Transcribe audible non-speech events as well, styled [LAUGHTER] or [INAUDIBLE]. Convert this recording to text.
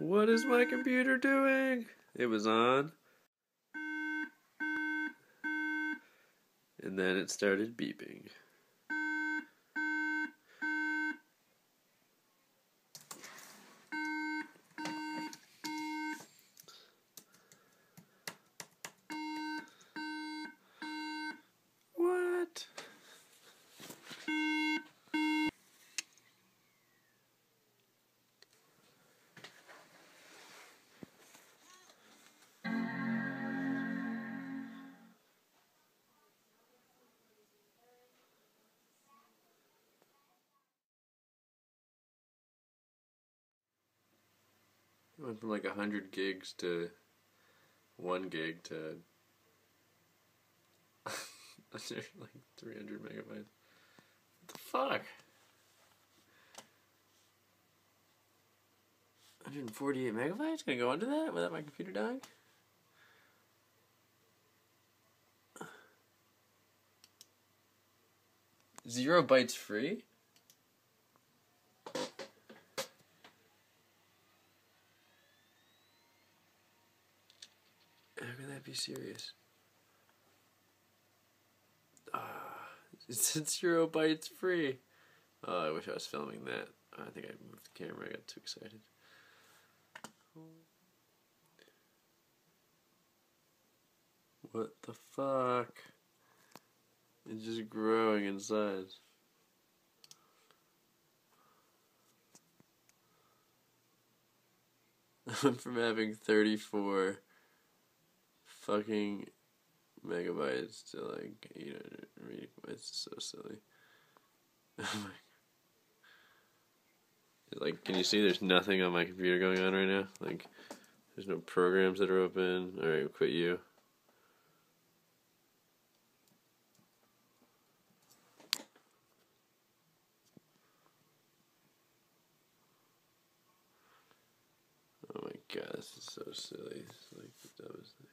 What is my computer doing? It was on. And then it started beeping. It went from like a hundred gigs to one gig to [LAUGHS] like three hundred megabytes. What the fuck? 148 megabytes? Gonna go under that without my computer dying? Zero bytes free? That be serious? Ah, it said zero bytes free. Oh, I wish I was filming that. I think I moved the camera. I got too excited. What the fuck? It's just growing in size. [LAUGHS] From having 34 fucking megabytes to like 800 It's so silly. [LAUGHS] Like, can you see there's nothing on my computer going on right now? Like, there's no programs that are open. Alright, we'll quit you. Oh my god, this is so silly. It's like the dumbest thing.